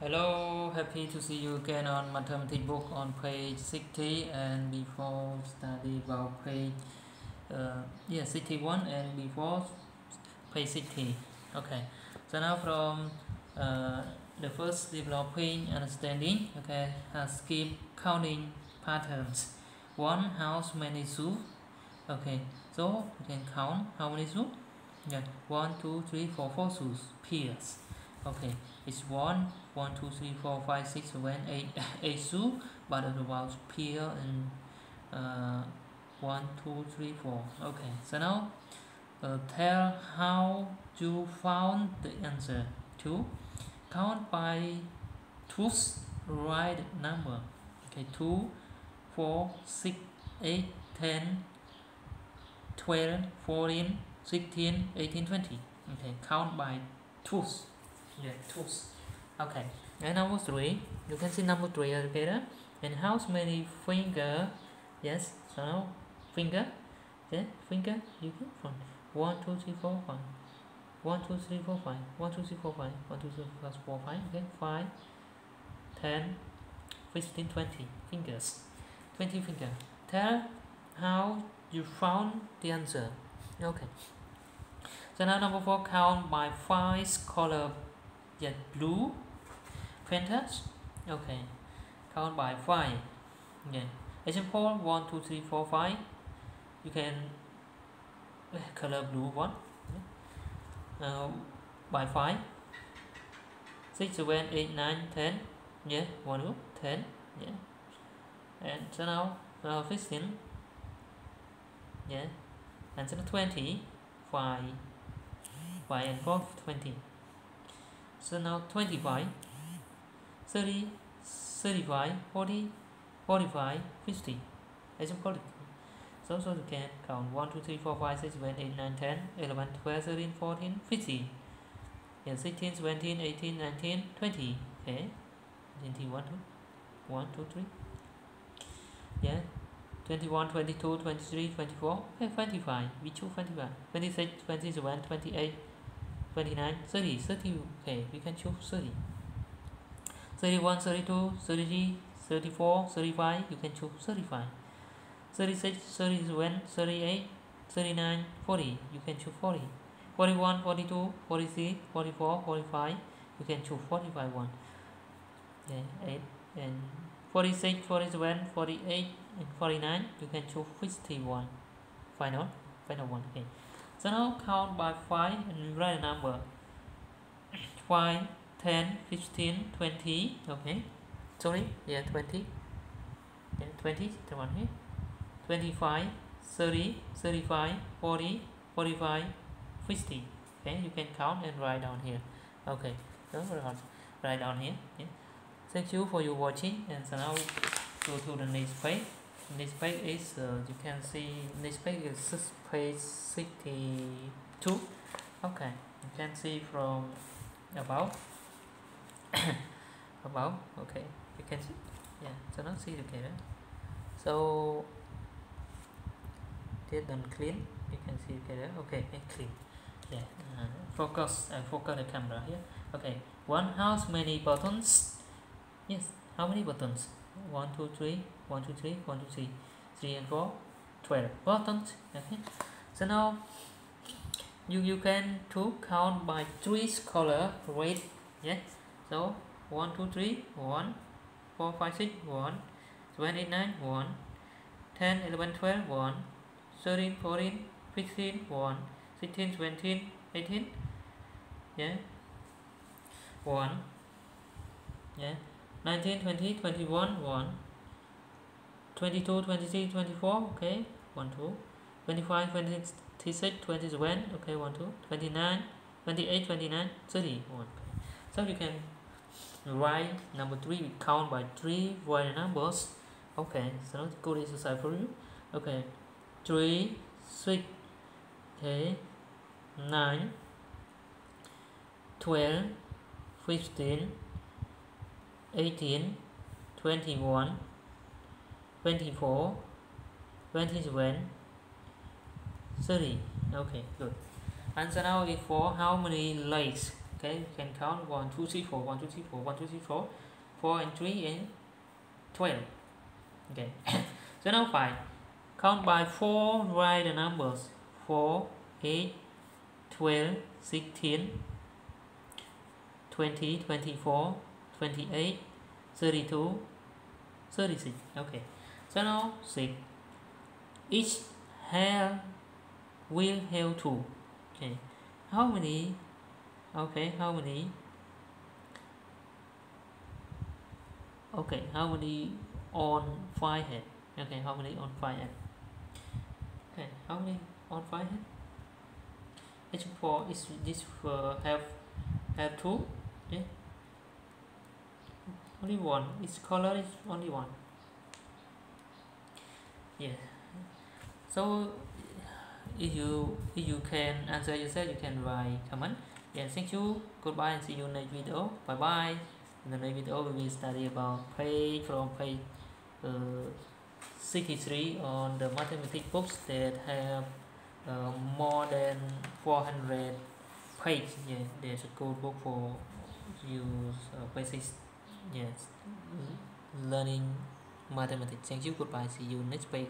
Hello, happy to see you again on mathematics book on page 60 and before study about page uh, yeah 61 and before page 60 okay so now from uh, the first developing understanding okay has skip counting patterns. One house many shoes okay so you can count how many shoes yeah one two three four four shoes pairs okay it's one one two three four five six seven eight eight shoes but about pair and uh, one two three four. Okay so now uh, tell how you found the answer. Two count by twos right number. Okay two four six eight ten twelve fourteen sixteen eighteen twenty. Okay count by twos yeah tools. Okay. And number three you can see number three together and how many finger yes so now finger yeah finger you can from one two three four five. One two three four five. One two three four five. One two three plus four five okay five ten fifteen twenty fingers. Twenty finger. Tell how you found the answer. Okay. So now number four count by five color yeah blue. Painters okay. Count by five. Yeah example one two three four five. You can color blue one. Uh, by five. Six seven eight nine ten. Yeah one group ten. Yeah. And so now uh, 15 yeah. And so 20 5 5 and 4 20 so now 25 30 35 40 45 50 as you call it. So so you can count 1 2 3 4 5 6 7 8 9 10 11 12 13 14 15 and 16 17 18 19 20 okay. 21 2 1 2 3 yeah. 21 22 23 24 okay 25 we choose 25 26 27 28 29 30 30 okay we can choose 30 31 32 33 34 35 you can choose 35 36 37 38 39 40 you can choose 40 41 42 43 44 45 you can choose 45 one. Yeah, 8 and 46 47 48 and 49 you can choose 51 final final one okay so now count by 5 and write a number. 5 10 15 20 okay. Sorry. Yeah 20 yeah 20 the one here. 25 30 35 40 45 50 okay you can count and write down here. Okay. So write down here. Yeah. thank you for your watching and so now go to the next page next page is uh, you can see next page is page 62 okay you can see from about about okay you can see? Yeah so now see together so this done clean you can see together okay and clean. Yeah uh, focus I uh, focus the camera here. Okay one house many buttons. Yes how many buttons one two three. One two three. One two three. Three and four. 12 buttons okay. So now you you can to count by three color red yeah. So one two three. One four five six. One seven eight nine. One ten eleven twelve. One thirteen fourteen fifteen. One sixteen seventeen eighteen. Yeah. One. Yeah 19 20 21 1 22 23 24 okay 1 2 25 26 27 okay 1 2 29 28 29 30 1 okay. so you can write number 3 we count by 3 real numbers okay. So now good exercise for you okay. 3 6 okay. 9 12 15 18 21 24 27 30 okay good. And so now is for how many legs okay you can count. 1 2 3 4 1 2 3 4 1 2 3 4 4 and 3 and 12 okay. So now 5 count by 4 write the numbers. 4 8 12 16 20 24 28 32 36 okay. So now 6 each hair will have two. Okay. How many? Okay how many? Okay how many on five head? Okay how many on five head? Okay how many on five head? Each four is this uh, have have two. Okay only one. Its color is only one. Yeah. So if you if you can answer yourself you can write comment. Yeah thank you. Goodbye and see you next video. Bye bye in the next video we will study about page from page uh, 63 on the mathematics books that have uh, more than 400 pages. Yeah there's a good book for use uh, basic yes. Learning mathematics. Thank you. Goodbye. See you next page